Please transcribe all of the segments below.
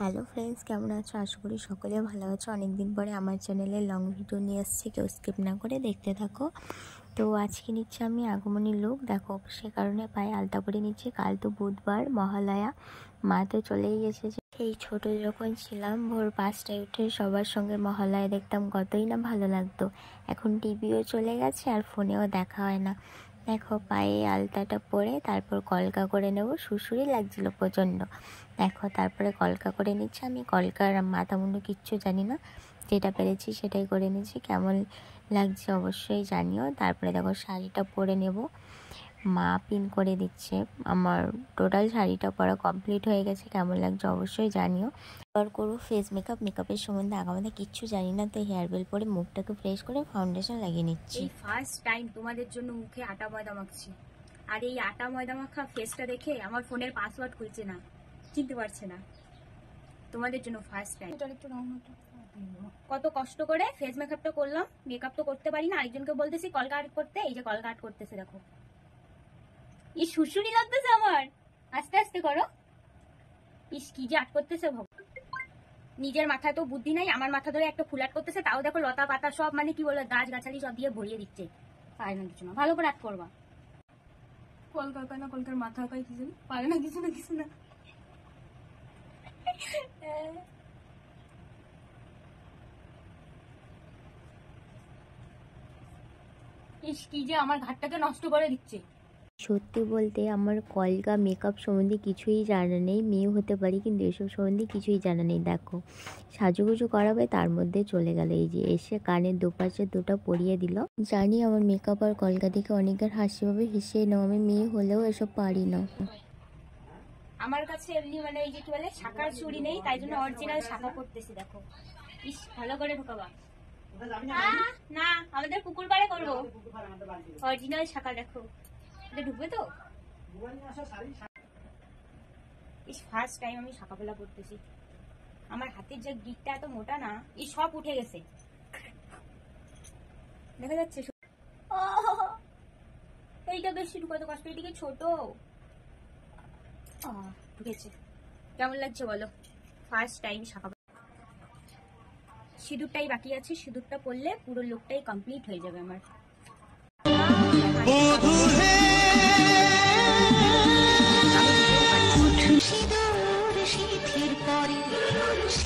Hello friends, কেমন আছো? আশা করি সকলে ভালো আছো। অনেকদিন পরে আমার চ্যানেলে লং ভিডিও নিয়ে এসেছি, কেউ স্কিপ না করে দেখতে থাকো। তো আজকে নিচ্ছি আমি আগমনী লোক। দেখো, সে কারণে পায়ে আলতা পরে নিচ্ছি। কাল তো বুধবার, মহালয়া। মা তো চলেই এসেছে এই ছোট যখন ছিলাম, ভোর পাঁচটায় উঠে সবার সঙ্গে মহালয়া দেখতাম। কতই না ভালো লাগতো। এখন টিভিও চলে গেছে আর ফোনেও দেখা হয় না। দেখো পায়ে আলতাটা পরে তারপর কলকা করে নেব। শুশুরি লাগছিল প্রচণ্ড। দেখো তারপরে কলকা করে নিচ্ছি আমি। কলকার মাথা মুন্ডু কিচ্ছু জানি না। যেটা পেরেছি সেটাই করে নিচ্ছি। কেমন লাগছে অবশ্যই জানিও। তারপরে দেখো শাড়িটা পরে নেব। মা পিন করে দিচ্ছে। আমার টোটাল শাড়িটা পরা কমপ্লিট হয়ে গেছে কেমন লাগছে অবশ্যই জানিও। এবার করব ফেস মেকআপ মেকআপের সম্বন্ধে আগামাতে কিচ্ছু জানি না তো হেয়ার বেল পরে মুখটাকে ফ্রেশ করে ফাউন্ডেশন লাগিয়ে নিচ্ছি। ফার্স্ট টাইম তোমাদের জন্য মুখে আটা ময়দা মাখছি। আর এই আটা ময়দা মাখা ফেসটা দেখে আমার ফোনের পাসওয়ার্ড খুলছে না চিনতে পারছে না। তোমাদের জন্য ফার্স্ট টাইম কত কষ্ট করে ফেস মেকআপটা করলাম মেকআপ তো করতে পারি না আরেকজনকে বলতেছি কলকা আর্ট করতে এই যে কলকা আর্ট করতেছে দেখো। এই শুশুরি লাগতেছে আমার। আস্তে আস্তে করো। ইস কি যে আর্ট করতেছে নিজের মাথায় তো বুদ্ধি নাই আমার মাথা ধরে একটা ফুল আর্ট করতেছে তাও দেখো লতা পাতা সব মানে কি বলে গাছ গাছালি সব দিয়ে ভরিয়ে দিচ্ছে। পারে না কিছু না ভালো করে আর্ট করবা। কলকার পায় না কলকার মাথা পায় কিছু পারে না কিছু না কিছু না। ইস কি যে আমার ঘাটটাকে নষ্ট করে দিচ্ছে। সত্যি বলতে আমার কলকা মেকআপ সম্বন্ধে কিছুই জানা নেই মেয়ে হতে পারি কিন্তু এসব সম্বন্ধে কিছুই জানা নেই। দেখো, সাজুগুজু করাবে তার মধ্যে চলে গেল। এই যে এসে কানের দুপাশে দুটো পরিয়ে দিল। জানি আমার মেকআপ আর কলকা দেখে অনেকের হাসি হবে হেসে নাও, আমি মেয়ে হলেও এসব পারি না। আমার কাছে এমনি মানে এই যে কি বলে, শাখার চুড়ি নেই, তাই জন্য অরিজিনাল শাখা করতেছি, দেখো। ইস, ভালো করে ঢুকাবা। না, আমাদের পুকুর পাড়ে করব। অরিজিনাল শাখা, দেখো। এটা ঢুকবে তো? ইস ফার্স্ট টাইম আমি করতেছি আমার হাতের যে গিটটা এত মোটা না এই সব উঠে গেছে। দেখা যাচ্ছে এইটা বেশি ঢুকাতে কষ্ট এদিকে ছোট। ঢুকেছে। কেমন লাগছে বলো? ফার্স্ট টাইম শাখা সিঁদুরটাই বাকি আছে সিঁদুরটা পরলে পুরো লোকটাই কমপ্লিট হয়ে যাবে আমার।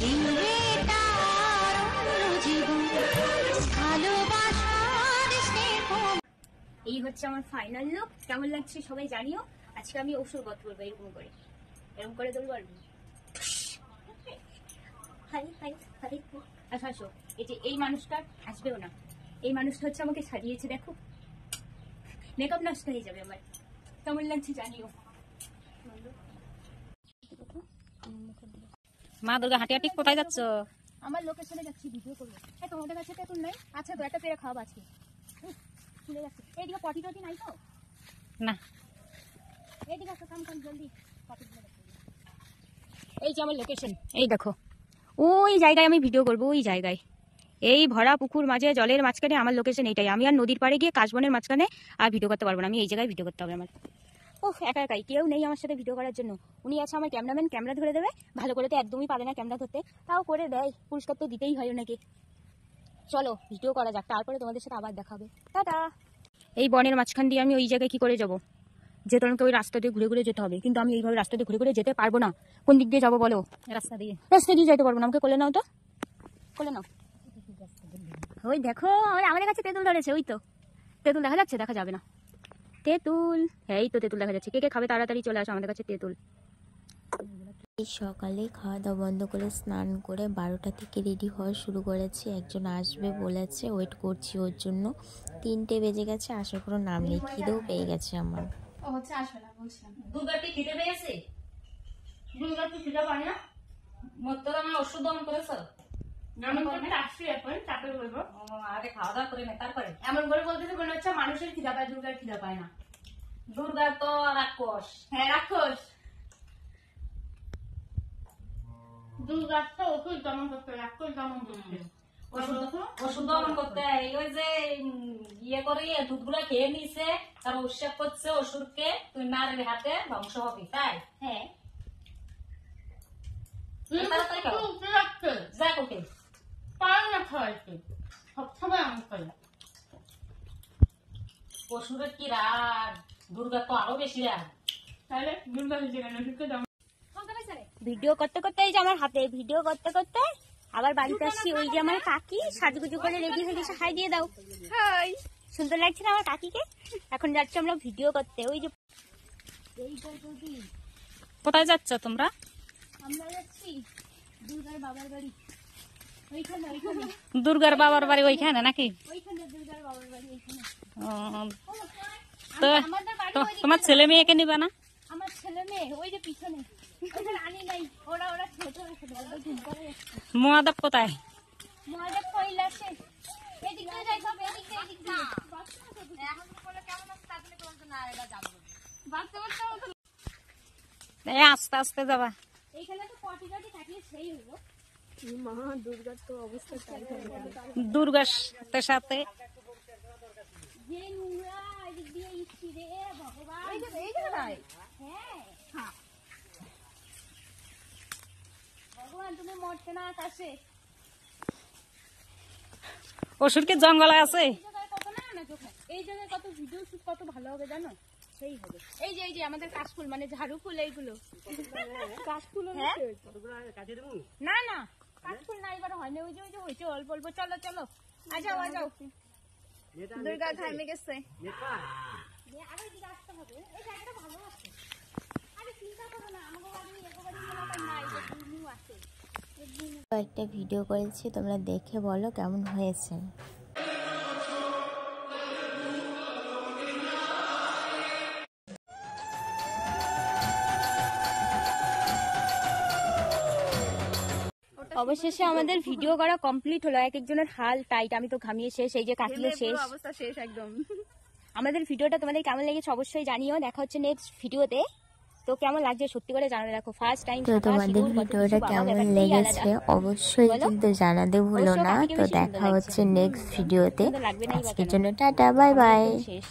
এই হচ্ছে আমার ফাইনাল লুক কেমন লাগছে সবাই জানিও। আজকে আমি ওষুধ গত করব এরকম করে। এরকম করে তুলবো আর হাই হাই হাই। আচ্ছা আসো। এই যে এই মানুষটা আসবেও না। এই মানুষটা হচ্ছে আমাকে সাজিয়েছে, দেখো। মেকআপ নষ্ট হয়ে যাবে আমার। কেমন লাগছে জানিও। মা দুর্গা হাঁটি হাঁটি কোথায় যাচ্ছ? আমার লোকেশনে যাচ্ছি ভিডিও করব। হ্যাঁ তোমাদের কাছে তেঁতুল নাই। আচ্ছা দু একটা পেরে খাওয়াবো আজকে চলে যাচ্ছে। এইদিকে পটি টটি নাই তো? না। এইদিকে আসো কাম কাম জলদি। পটি এই যে আমার লোকেশন এই দেখো। ওই জায়গায় আমি ভিডিও করব ওই জায়গায়। এই ভরা পুকুর মাঝে জলের মাঝখানে আমার লোকেশন এইটাই। আমি আর নদীর পাড়ে গিয়ে কাশবনের মাঝখানে আর ভিডিও করতে পারব না। আমি এই জায়গায় ভিডিও করতে হবে আমার। ওহ একা একাই, কেউ নেই আমার সাথে ভিডিও করার জন্য। উনি আছে আমার ক্যামেরাম্যান ক্যামেরা ধরে দেবে। ভালো করে তো একদমই পারে না ক্যামেরা ধরতে। তাও করে দেয়, পুরস্কার তো দিতেই হয় ওনাকে। চলো ভিডিও করা যাক, তারপরে তোমাদের সাথে আবার দেখা হবে টাটা! এই বনের মাঝখান দিয়ে আমি ওই জায়গায় কি করে যাব? যেতে আমাকে ওই রাস্তা দিয়ে ঘুরে ঘুরে যেতে হবে, কিন্তু আমি এইভাবে রাস্তা দিয়ে ঘুরে ঘুরে যেতে পারব না। কোন দিক দিয়ে যাব বলো? রাস্তা দিয়ে। রাস্তা দিয়ে যেতে পারব না, আমাকে কোলে নাও তো। কোলে নাও। ওই দেখো আমার আমাদের কাছে তেঁতুল ধরেছে, ওই তো। তেঁতুল দেখা যাচ্ছে, দেখা যাবে না। তেঁতুল। এই তো তেঁতুল দেখা যাচ্ছে। কে কে খাবে তাড়াতাড়ি চলে আসো আমাদের কাছে তেঁতুল। এই সকালে খাওয়া দাওয়া বন্ধ করে স্নান করে বারোটা থেকে রেডি হওয়া শুরু করেছি। একজন আসবে বলেছে ওয়েট করছি ওর জন্য। তিনটে বেজে গেছে আশা কোনো নাম নেই খিদেও পেয়ে গেছে আমার। খিদে পেয়েছে? দুর্গার কি খিদে পায় না? মত্তর আমার ওষুধ দমন করেছ। এমন করে আসছি এখন তারপরে বলব। আগে খাওয়া দাওয়া করে নে তারপরে? এমন করে বলতেছে মনে হচ্ছে মানুষের খিদা পায় দুর্গার খিদা পায় না। দুর্গা তো রাক্ষস। হ্যাঁ রাক্ষস। দুর্গার তো ওষুধ দমন করতে রাক্ষস দমন করতে। ওষুধ দমন করতে। ওই যে ইয়ে করে দুধগুলো খেয়ে নিছে তার উৎসেপ করছে ওষুধকে তুই নারের হাতে ধ্বংস হবি তাই? হ্যাঁ। হয়েছে সবসময় আম খাই। পশুরের কি রাগ? দুর্গা তো আরও বেশি রাগ। তাহলে দুর্গা ভিডিও করতে করতে এই যে আমার হাতে ভিডিও করতে করতে আবার বাড়িতে আসছি ওই যে আমার কাকি সাজগুজু করে রেডি হয়ে গেছে হাই দিয়ে দাও। হাই। সুন্দর লাগছে না আমার কাকিকে? এখন যাচ্ছি আমরা ভিডিও করতে ওই যে কোথায় যাচ্ছ তোমরা? আমরা যাচ্ছি দুর্গার বাবার বাড়ি। দুর্গার বাবার বাড়ি ওইখানে নাকি? তো তোমার ছেলে মেয়েকে নিবা না? আমার ছেলে মেয়ে ওই যে পিছনে। মহাদেব কোথায়? মহাদেব কৈলাসে আস্তে আস্তে যাবা। এইখানে তো পটি টটি থাকলে সেই হলো। দুর্গার সাথে সাথে যে নোংরা এদিক দিয়ে ইচ্ছি রে ভগবান হ্যাঁ ভগবান তুমি মরতে না আকাশে অসুরকে জঙ্গলে আছে? এই জায়গায় কত না না চোখে এই জায়গায় কত ভিডিও শুট কত ভালো হবে জানো? সেই হবে। এই যে এই যে আমাদের কাশফুল মানে ঝাড়ু ফুল এইগুলো। কাশফুল হ্যাঁ? না না। কাশফুল না এবার হয় না ওই যে ওই যে হয়েছে অল্প অল্প। চলো চলো। আজাও আজাও। দুর্গা ঘামে গেছে। আরও এদিকে আসতে হবে। এই জায়গাটা ভালো আছে। আরে চিন্তা করো না আমাকে বাড়ি এগো বাড়ি মনে হয় না যে আছে। কয়েকটা ভিডিও করেছি তোমরা দেখে বলো কেমন হয়েছে। অবশেষে আমাদের ভিডিও করা কমপ্লিট হলো এক একজনের হাল টাইট আমি তো ঘামিয়ে শেষ এই যে কাটিয়ে শেষ। অবস্থা শেষ একদম। আমাদের ভিডিওটা তোমাদের কেমন লেগেছে অবশ্যই জানিও দেখা হচ্ছে নেক্সট ভিডিওতে। তো কেমন লাগছে সত্যি করে জানাবে দেখো ফার্স্ট টাইম তো তোমাদের ভিডিওটা কেমন লেগেছে অবশ্যই? কিন্তু জানাতে ভুলো না। তো দেখা হচ্ছে নেক্সট ভিডিওতে লাগবে না আজকের জন্য টাটা বাই বাই শেষ।